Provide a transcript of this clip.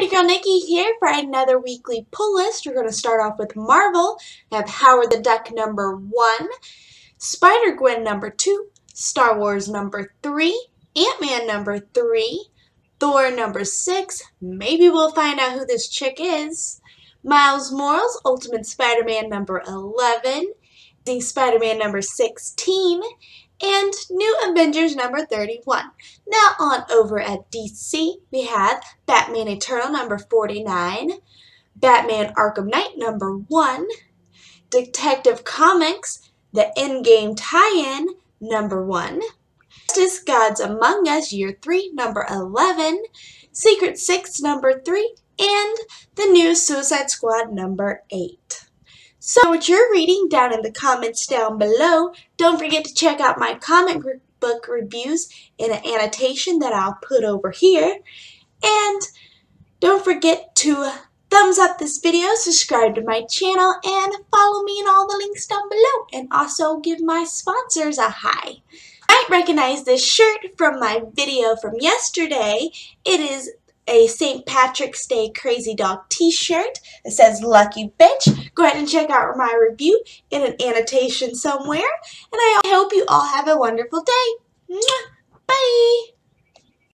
Nerdy Girl Nikki here for another weekly pull list. We're going to start off with Marvel. We have Howard the Duck number one, Spider-Gwen number two, Star Wars number three, Ant-Man number three, Thor number six, maybe we'll find out who this chick is, Miles Morales Ultimate Spider-Man number 11, the Spider-Man number 16, and New Avengers number 31. Now on over at DC, we have Batman Eternal number 49, Batman Arkham Knight number 1, Detective Comics, the Endgame tie-in number 1, Injustice Gods Among Us Year 3 number 11, Secret 6 number 3, and the new Suicide Squad number 8. So what you're reading down in the comments down below, don't forget to check out my comic book reviews in an annotation that I'll put over here. And don't forget to thumbs up this video, subscribe to my channel, and follow me in all the links down below. And also give my sponsors a hi. You might recognize this shirt from my video from yesterday. It is a St. Patrick's Day Crazy Dog t-shirt that says Lucky Bitch. Go ahead and check out my review in an annotation somewhere. And I hope you all have a wonderful day. Bye!